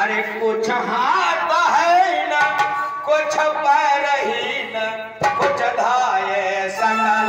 अरे कुछ हाथ है न कुछ पैर ही न कुछ धाये सना